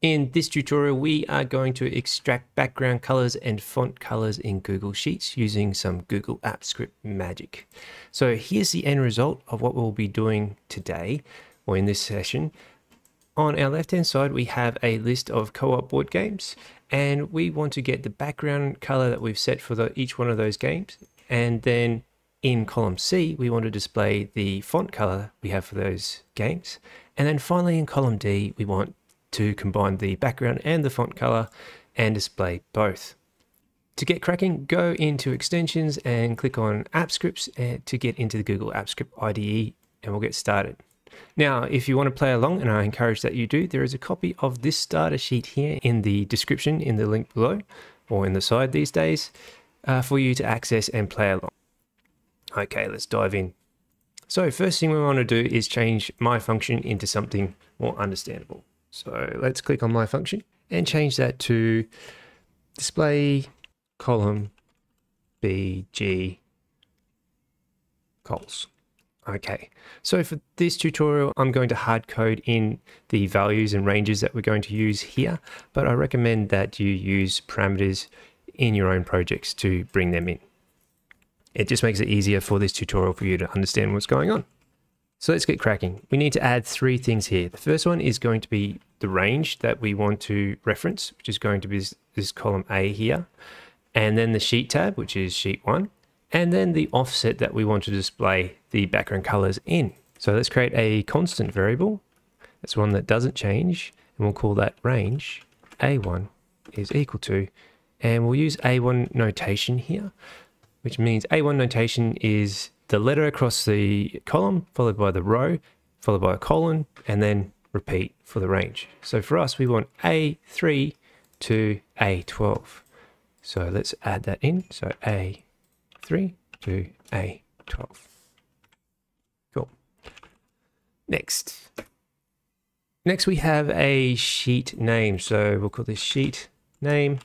In this tutorial, we are going to extract background colors and font colors in Google Sheets using some Google Apps Script magic. So here's the end result of what we'll be doing today or in this session. On our left hand side, we have a list of co-op board games and we want to get the background color that we've set for the, each one of those games. And then in column C, we want to display the font color we have for those games. And then finally in column D, we want to combine the background and the font color and display both. To get cracking, go into extensions and click on App Scripts eh, to get into the Google App Script IDE and we'll get started. Now, if you want to play along, and I encourage that you do, there is a copy of this starter sheet here in the description in the link below or in the side these days uh, for you to access and play along. Okay, let's dive in. So first thing we want to do is change my function into something more understandable. So let's click on my function and change that to display column BG cols. Okay, so for this tutorial, I'm going to hard code in the values and ranges that we're going to use here, but I recommend that you use parameters in your own projects to bring them in. It just makes it easier for this tutorial for you to understand what's going on. So let's get cracking. We need to add three things here. The first one is going to be the range that we want to reference, which is going to be this, this column A here. And then the sheet tab, which is sheet one. And then the offset that we want to display the background colors in. So let's create a constant variable. That's one that doesn't change. And we'll call that range A1 is equal to, and we'll use A1 notation here, which means A1 notation is the letter across the column, followed by the row, followed by a colon, and then repeat for the range. So for us, we want A3 to A12. So let's add that in. So A3 to A12. Cool. Next. Next we have a sheet name. So we'll call this sheet name.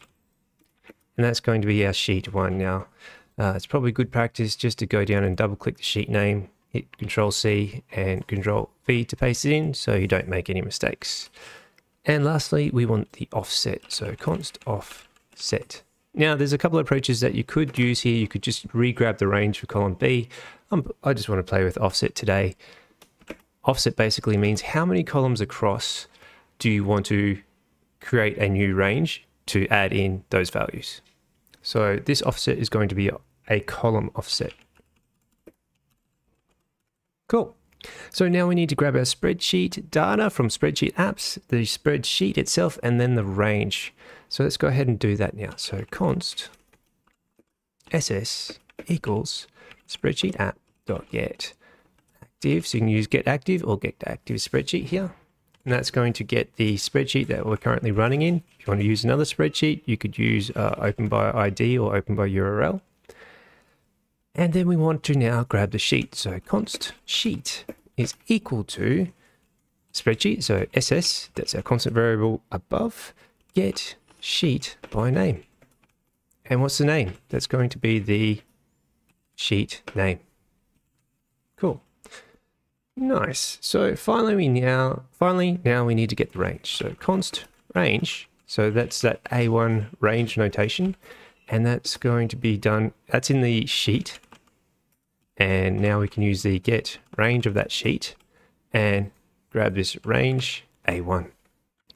And that's going to be our sheet one now. Uh, it's probably good practice just to go down and double click the sheet name, hit Control C and Control V to paste it in so you don't make any mistakes. And lastly, we want the offset. So const offset. Now there's a couple of approaches that you could use here. You could just re-grab the range for column B. Um, I just want to play with offset today. Offset basically means how many columns across do you want to create a new range to add in those values. So this offset is going to be a column offset. Cool. So now we need to grab our spreadsheet data from spreadsheet apps, the spreadsheet itself, and then the range. So let's go ahead and do that now. So const ss equals spreadsheet app dot get active. So you can use get active or get active spreadsheet here. And that's going to get the spreadsheet that we're currently running in. If you want to use another spreadsheet, you could use uh, open by ID or open by URL. And then we want to now grab the sheet. So const sheet is equal to spreadsheet. So SS, that's our constant variable above, get sheet by name. And what's the name? That's going to be the sheet name. Cool. Nice. So finally we now finally now we need to get the range. So const range. So that's that A1 range notation. And that's going to be done, that's in the sheet. And now we can use the get range of that sheet and grab this range A1.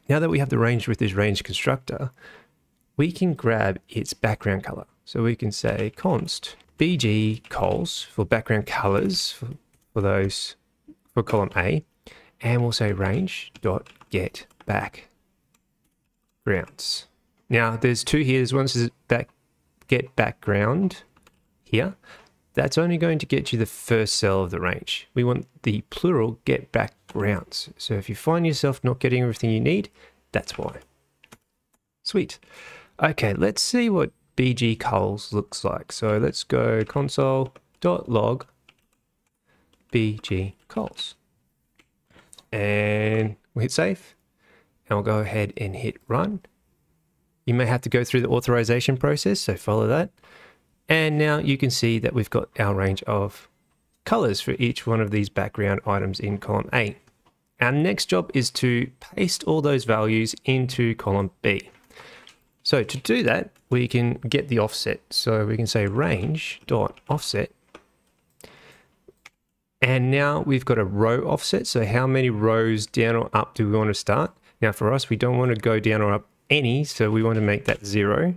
Now that we have the range with this range constructor, we can grab its background color. So we can say const bg cols for background colors for, for those for column A, and we'll say range dot get back grounds. Now there's two here. There's one says get background here. That's only going to get you the first cell of the range. We want the plural get backgrounds. So if you find yourself not getting everything you need, that's why. Sweet. Okay, let's see what bg cols looks like. So let's go console.log bg cols. And we'll hit save. And we'll go ahead and hit run. You may have to go through the authorization process, so follow that. And now you can see that we've got our range of colors for each one of these background items in column A. Our next job is to paste all those values into column B. So to do that, we can get the offset. So we can say range dot offset. And now we've got a row offset. So how many rows down or up do we want to start? Now for us, we don't want to go down or up any, so we want to make that zero.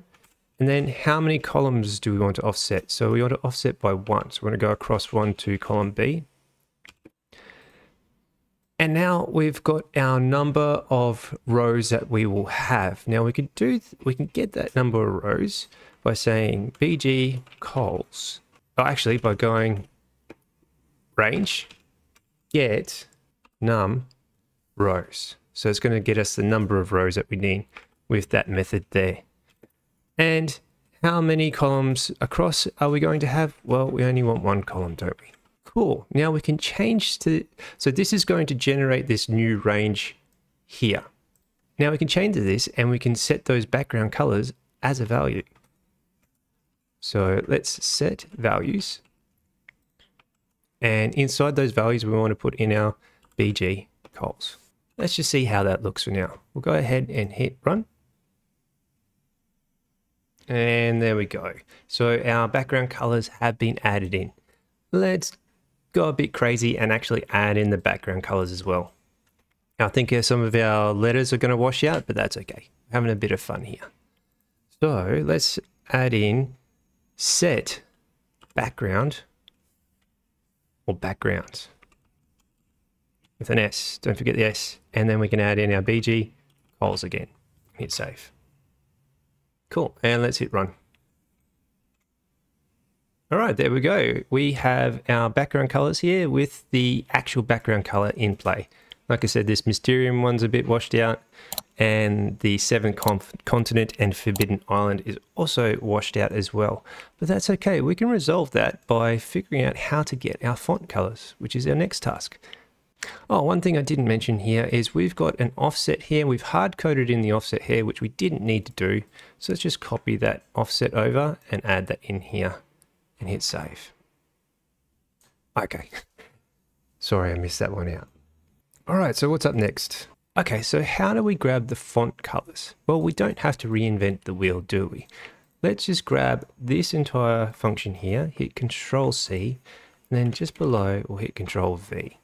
And then how many columns do we want to offset? So we want to offset by one. So we're going to go across one to column B. And now we've got our number of rows that we will have. Now we can do, we can get that number of rows by saying bg cols. Oh, actually by going range get num rows. So it's going to get us the number of rows that we need with that method there. And how many columns across are we going to have? Well, we only want one column, don't we? Cool. Now we can change to, so this is going to generate this new range here. Now we can change to this and we can set those background colors as a value. So let's set values. And inside those values, we want to put in our BG cols. Let's just see how that looks for now. We'll go ahead and hit run. And there we go. So our background colors have been added in. Let's go a bit crazy and actually add in the background colors as well. I think uh, some of our letters are going to wash out, but that's okay. We're having a bit of fun here. So let's add in set background or backgrounds with an S. Don't forget the S. And then we can add in our BG cols again. Hit save. Cool. And let's hit run. All right, there we go. We have our background colors here with the actual background color in play. Like I said, this Mysterium one's a bit washed out and the Seven Continent and Forbidden Island is also washed out as well. But that's okay, we can resolve that by figuring out how to get our font colors, which is our next task. Oh, one thing I didn't mention here is we've got an offset here. We've hard coded in the offset here, which we didn't need to do. So let's just copy that offset over and add that in here and hit save. Okay. Sorry, I missed that one out. All right, so what's up next? Okay, so how do we grab the font colors? Well, we don't have to reinvent the wheel, do we? Let's just grab this entire function here, hit Control C, and then just below we'll hit Control V.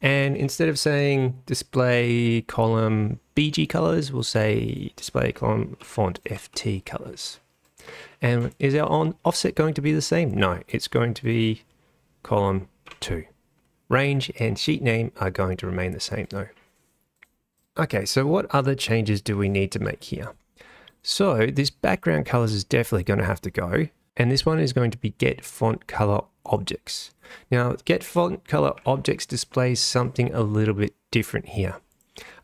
And instead of saying display column BG colors, we'll say display column font FT colors. And is our on offset going to be the same? No, it's going to be column 2. Range and sheet name are going to remain the same though. Okay, so what other changes do we need to make here? So this background colors is definitely going to have to go. And this one is going to be get font color objects. Now, get font color objects displays something a little bit different here.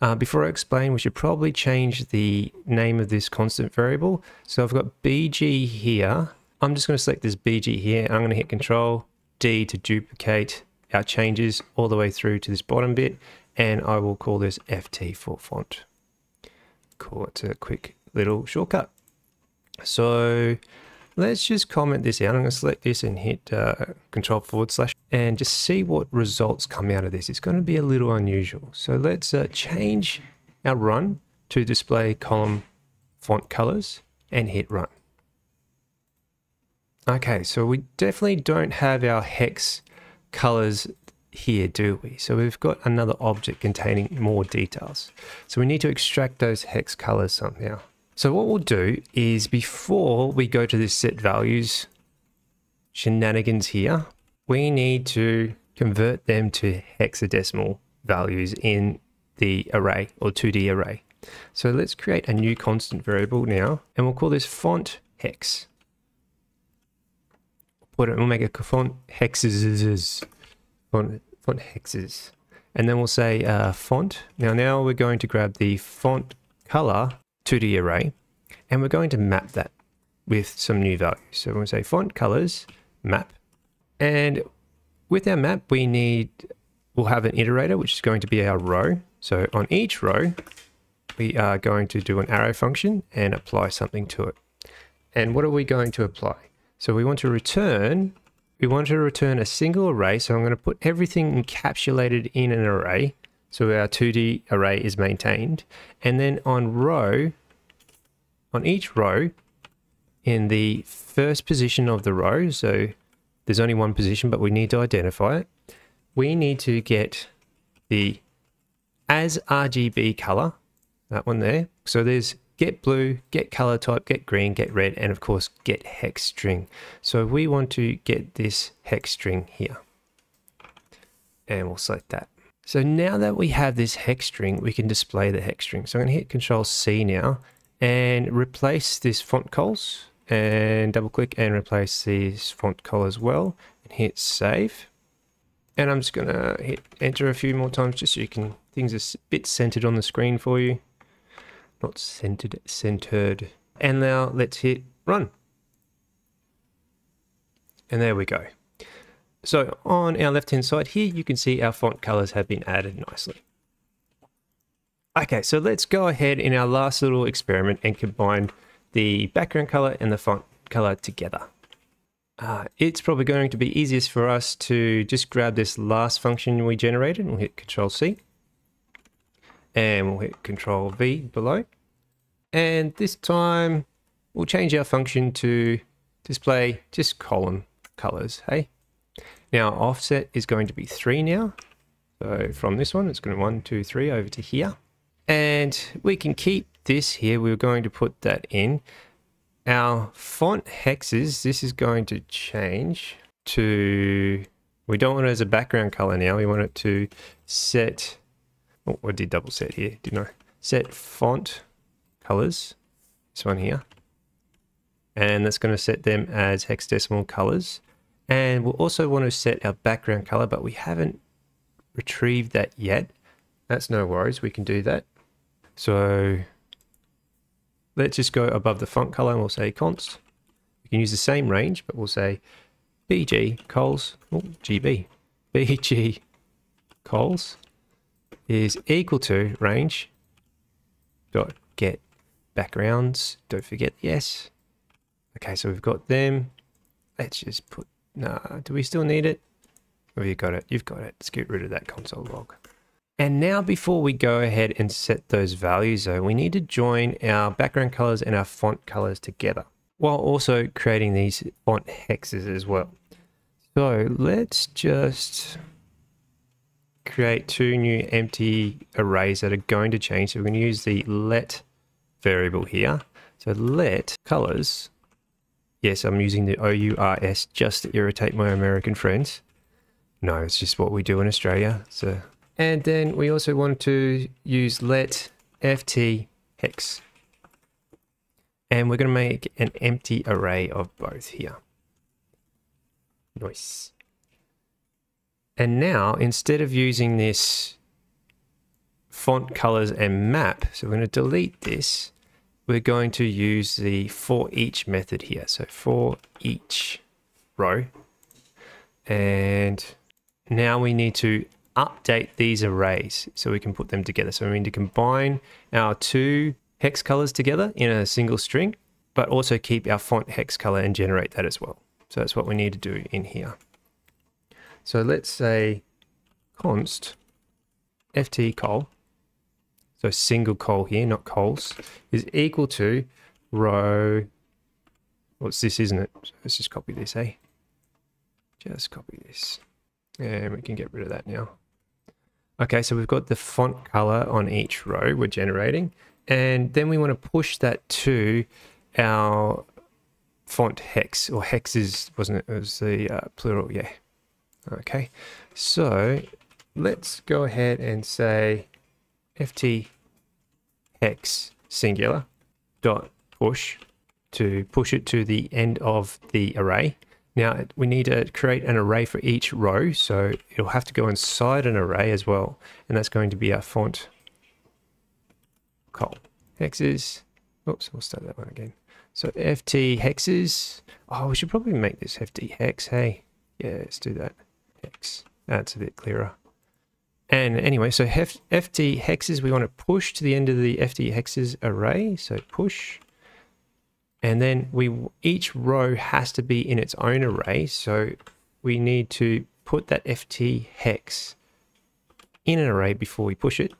Uh, before I explain, we should probably change the name of this constant variable. So I've got BG here. I'm just going to select this BG here. I'm going to hit Control D to duplicate our changes all the way through to this bottom bit. And I will call this FT for font. Cool, it's a quick little shortcut. So Let's just comment this out. I'm going to select this and hit uh, control forward slash and just see what results come out of this. It's going to be a little unusual. So let's uh, change our run to display column font colors and hit run. Okay, so we definitely don't have our hex colors here, do we? So we've got another object containing more details. So we need to extract those hex colors somehow. So what we'll do is before we go to this set values shenanigans here, we need to convert them to hexadecimal values in the array or 2D array. So let's create a new constant variable now, and we'll call this font hex. Put it, we'll make a font hexes, font, font hexes, and then we'll say uh, font. Now, now we're going to grab the font color 2D array, and we're going to map that with some new values. So to say font colors map. And with our map, we need, we'll have an iterator, which is going to be our row. So on each row, we are going to do an arrow function and apply something to it. And what are we going to apply? So we want to return, we want to return a single array. So I'm going to put everything encapsulated in an array So our 2D array is maintained. And then on row, on each row, in the first position of the row, so there's only one position, but we need to identify it. We need to get the as RGB color, that one there. So there's get blue, get color type, get green, get red, and of course get hex string. So we want to get this hex string here. And we'll select that. So now that we have this hex string, we can display the hex string. So I'm going to hit Control C now and replace this font cols and double click and replace this font color as well and hit save. And I'm just going to hit enter a few more times just so you can, things are a bit centered on the screen for you. Not centered, centered. And now let's hit run. And there we go. So on our left hand side here, you can see our font colors have been added nicely. Okay, so let's go ahead in our last little experiment and combine the background color and the font color together. Uh, it's probably going to be easiest for us to just grab this last function we generated and we'll hit Control C. And we'll hit Control V below. And this time we'll change our function to display just column colors, hey? Now offset is going to be three now. So from this one, it's going to one, two, three over to here. And we can keep this here. We're going to put that in. Our font hexes, this is going to change to, we don't want it as a background color now. We want it to set, oh, I did double set here, didn't I? Set font colors, this one here. And that's going to set them as hexadecimal colors. And we'll also want to set our background color, but we haven't retrieved that yet. That's no worries, we can do that. So let's just go above the font color and we'll say const. We can use the same range, but we'll say bg cols, oh, gb, bg cols is equal to range dot get backgrounds. Don't forget yes. Okay, so we've got them. Let's just put Nah, do we still need it? Oh, you got it. You've got it. Let's get rid of that console log. And now before we go ahead and set those values though, we need to join our background colors and our font colors together while also creating these font hexes as well. So let's just create two new empty arrays that are going to change. So we're going to use the let variable here. So let colors Yes, I'm using the OURS just to irritate my American friends. No, it's just what we do in Australia. So, and then we also want to use let ft hex. And we're going to make an empty array of both here. Nice. And now, instead of using this font colors and map, so we're going to delete this we're going to use the for each method here. So for each row. And now we need to update these arrays so we can put them together. So we need to combine our two hex colors together in a single string, but also keep our font hex color and generate that as well. So that's what we need to do in here. So let's say const ft col so single col here, not cols, is equal to row, what's this, isn't it? So let's just copy this, eh? Just copy this. And we can get rid of that now. Okay, so we've got the font color on each row we're generating. And then we want to push that to our font hex, or hexes, wasn't it? It was the uh, plural, yeah. Okay, so let's go ahead and say ft hex singular dot push to push it to the end of the array. Now we need to create an array for each row, so it'll have to go inside an array as well, and that's going to be our font col hexes. Oops, we'll start that one again. So ft hexes. Oh, we should probably make this ft hex. Hey, yeah, let's do that. Hex. That's a bit clearer. And anyway, so ft hexes, we want to push to the end of the ft hexes array. So push. And then we each row has to be in its own array. So we need to put that ft hex in an array before we push it.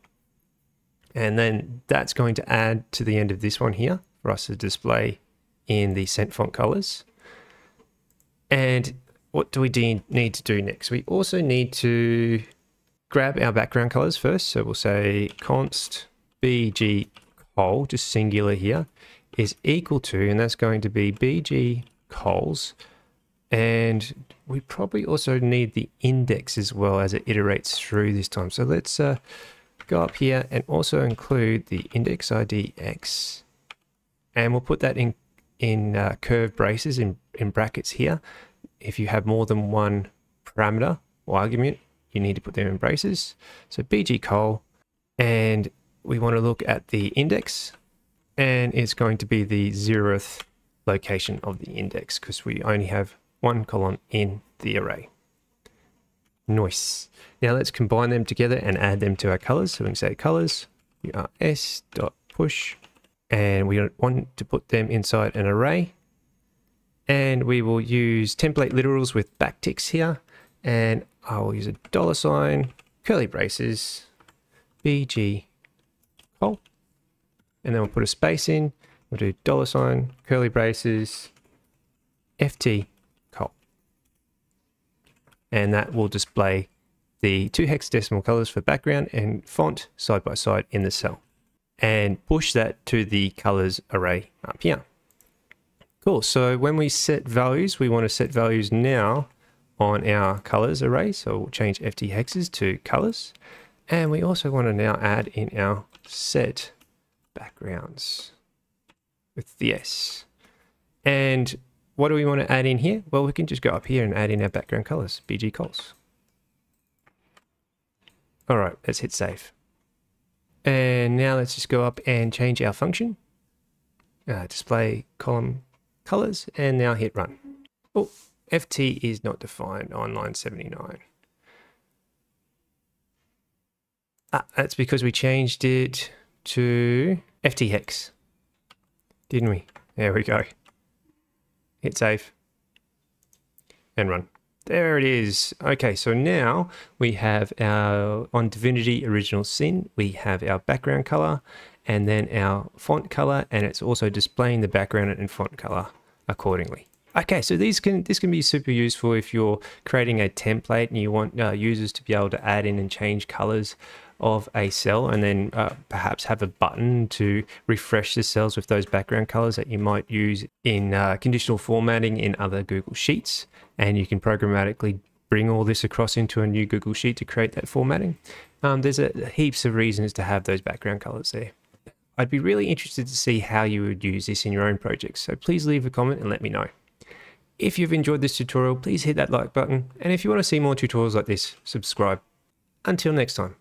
And then that's going to add to the end of this one here for us to display in the cent font colors. And what do we need to do next? We also need to grab our background colors first. So we'll say const bg col, just singular here, is equal to, and that's going to be bg cols. And we probably also need the index as well as it iterates through this time. So let's uh, go up here and also include the index ID x. And we'll put that in, in uh, curve braces in, in brackets here. If you have more than one parameter or argument, you need to put them in braces. So bg col, and we want to look at the index, and it's going to be the zeroth location of the index because we only have one column in the array. Nice. Now let's combine them together and add them to our colors. So we can say colors, we are s dot push, and we want to put them inside an array. And we will use template literals with backticks here. And I will use a dollar sign, curly braces, BG col. And then we'll put a space in. We'll do dollar sign, curly braces, FT col. And that will display the two hexadecimal colors for background and font side by side in the cell. And push that to the colors array up here. Cool, so when we set values, we want to set values now on our colors array. So we'll change FT hexes to colors. And we also want to now add in our set backgrounds with the S. And what do we want to add in here? Well, we can just go up here and add in our background colors, BG cols. All right, let's hit save. And now let's just go up and change our function. Uh, display column colors and now hit run. Oh, FT is not defined on line 79. Ah, that's because we changed it to FT hex, didn't we? There we go. Hit save and run. There it is. Okay, so now we have our, on Divinity Original Sin, we have our background color and then our font color, and it's also displaying the background and font color accordingly. Okay, so these can this can be super useful if you're creating a template and you want uh, users to be able to add in and change colors of a cell and then uh, perhaps have a button to refresh the cells with those background colors that you might use in uh, conditional formatting in other Google Sheets. And you can programmatically bring all this across into a new Google Sheet to create that formatting. Um, there's a, heaps of reasons to have those background colors there. I'd be really interested to see how you would use this in your own projects, so please leave a comment and let me know. If you've enjoyed this tutorial, please hit that like button, and if you want to see more tutorials like this, subscribe. Until next time.